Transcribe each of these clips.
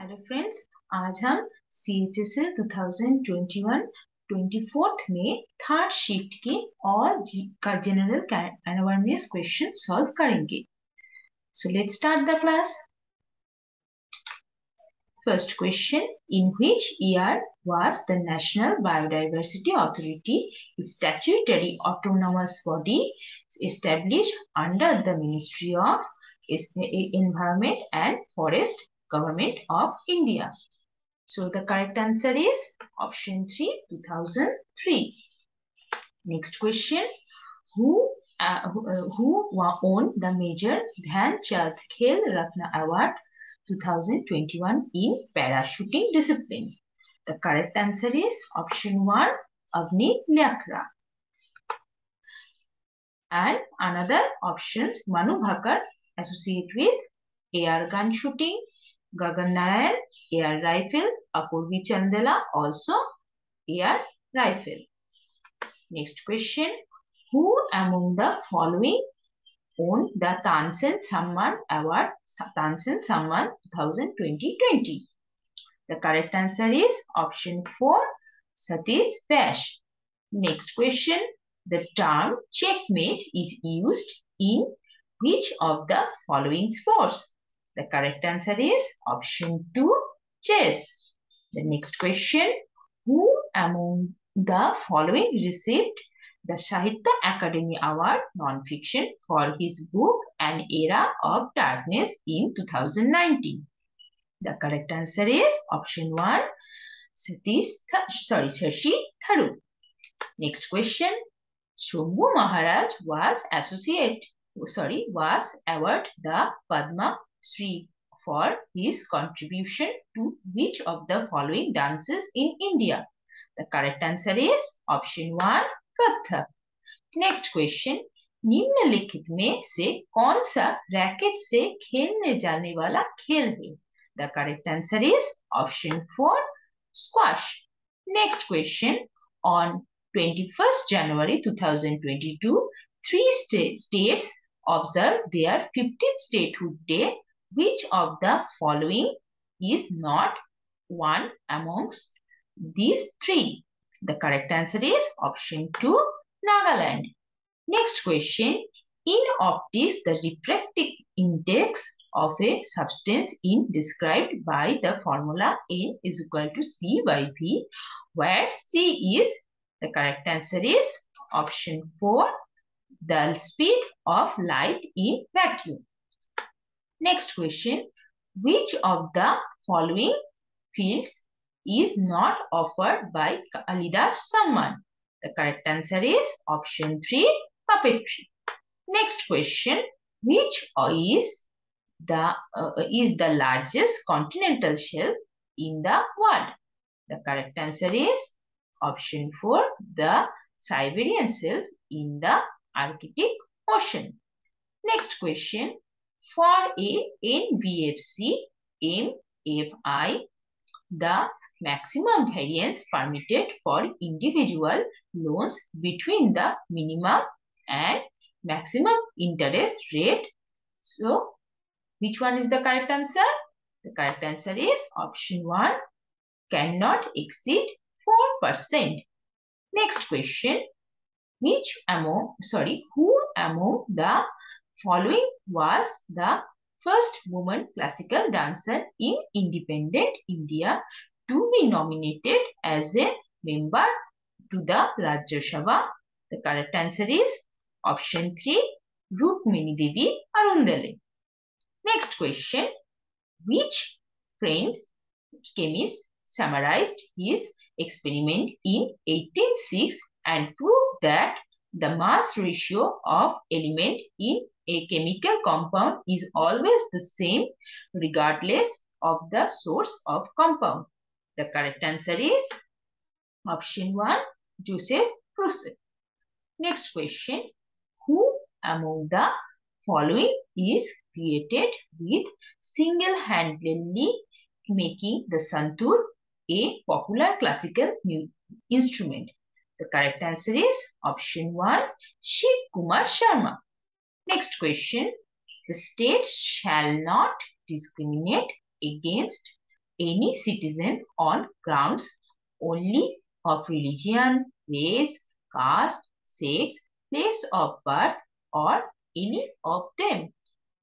Hello friends आज हम C H S L two thousand twenty one twenty fourth में third shift के और का जनरल अवेयरनेस क्वेश्चन सॉल्व करेंगे। So let's start the class first question in which year was the National Biodiversity Authority statutory autonomous body establish under the Ministry of Environment and Forest Government of India. So the correct answer is option 3, 2003. Next question. Who, uh, who, uh, who won the Major Dhyan Chand Khel Ratna Award 2021 in parachuting discipline? The correct answer is option 1, Avani Lekhara. And another options, Manu Bhaker associate with air gun shooting, Gagan Narayan, air rifle. Apurvi Chandela, also air rifle. Next question. Who among the following won the Tansen Samman Award, Tansen Samman 2020? The correct answer is option 4, Satish Vyas. Next question. The term checkmate is used in which of the following sports? The correct answer is option 2, chess. The next question, who among the following received the Sahitya Akademi Award non-fiction for his book An Era of Darkness in 2019? The correct answer is option 1, Satish, sorry, Shashi Tharoor. Next question, Shambhu Maharaj was associate, sorry, was awarded the Padma Sri for his contribution to which of the following dances in India? The correct answer is option 1 Kathak. Next question निम्नलिखित में से कौन सा racket से खेलने जाने वाला खेल है the correct answer is option four squash next question on 21st January 2022 three states observed their 15th statehood day which of the following is not one amongst these three? The correct answer is option 2, Nagaland. Next question. In optics, the refractive index of a substance is described by the formula N is equal to C by V, where C is, the correct answer is option 4, the speed of light in vacuum. Next question. Which of the following fields is not offered by Kalidas Samman? The correct answer is option 3, puppetry. Next question. Which is the, uh, is the largest continental shelf in the world? The correct answer is option 4, the Siberian shelf in the Arctic Ocean. Next question. For a NBFC MFI, the maximum variance permitted for individual loans between the minimum and maximum interest rate. So, which one is the correct answer? The correct answer is option 1 cannot exceed 4%. Next question. Which among, sorry, who among the following was the first woman classical dancer in independent India to be nominated as a member to the Rajya Sabha. The correct answer is option 3, Rukmini Devi Arundale. Next question, which French chemist summarized his experiment in 1806 and proved that the mass ratio of element in a chemical compound is always the same regardless of the source of compound. The correct answer is option 1, Joseph Proust. Next question, who among the following is created with single-handedly making the santur a popular classical instrument? The correct answer is option 1, Shiv Kumar Sharma. Next question. The state shall not discriminate against any citizen on grounds only of religion, race, caste, sex, place of birth, or any of them.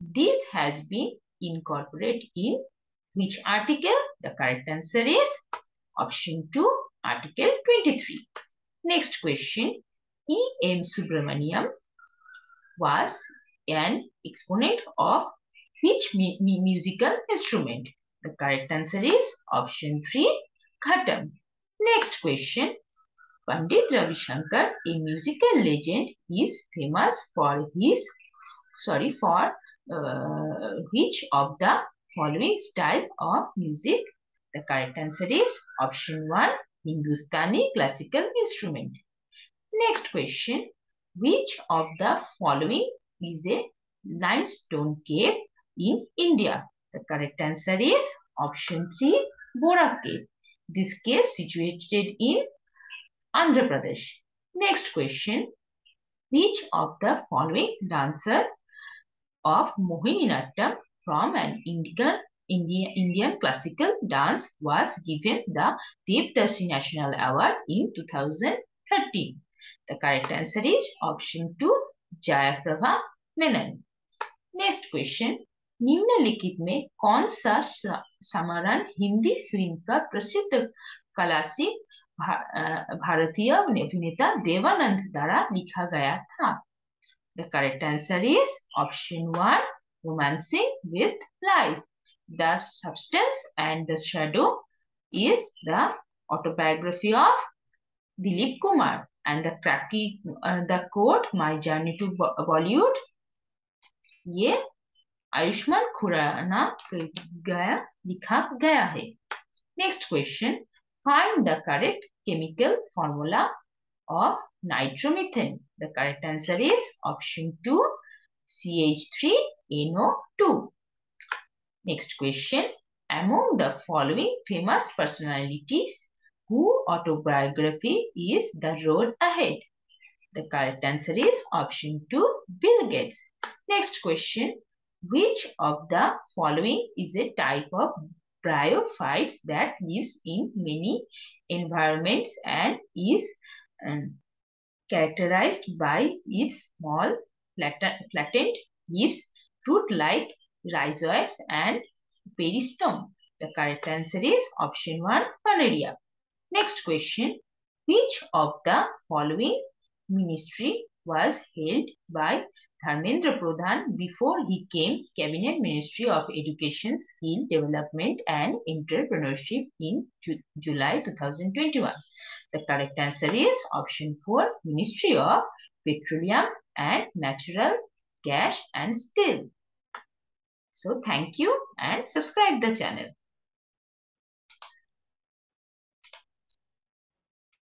This has been incorporated in which article? The correct answer is option 2, article 23. Next question. E. M. Subramaniam was an exponent of which musical instrument? The correct answer is option 3, Ghatam. Next question. Pandit Ravi Shankar, a musical legend, is famous for his, sorry, for uh, which of the following style of music? The correct answer is option 1, Hindustani classical instrument. Next question. Which of the following is a limestone cave in India? The correct answer is option 3, Borra cave. This cave situated in Andhra Pradesh. Next question. Which of the following dancer of Mohiniyattam from an Indian, Indian, Indian classical dance was given the Devdasi National Award in 2013? The correct answer is option 2, Jayaprabha Menon next question निम्नलिखित में कौन सा समरण Hindi film का प्रसिद्ध classic भा, भारतीय अभिनेता देवानंद द्वारा लिखा गया था? The correct answer is option one Romancing with Life the Substance and the Shadow is the autobiography of Dilip Kumar and the cracky uh, the quote my journey to bollywood ये आयुष्मान खुराना गया लिखा गया है next question Find the correct chemical formula of nitromethane. The correct answer is option 2, CH3NO2. Next question. Among the following famous personalities, who autobiography is The Road Ahead? The correct answer is option 2, Bill Gates. Next question. Which of the following is a type of bryophytes that lives in many environments and is um, characterized by its small flattened leaves, root-like rhizoids and peristome. The correct answer is option 1, Planaria. Next question. Which of the following ministry was held by Dharmendra Pradhan before he came Cabinet Ministry of Education, Skill Development and Entrepreneurship in Ju July 2021. The correct answer is option 4, Ministry of Petroleum and Natural Gas and Steel. So thank you and subscribe the channel.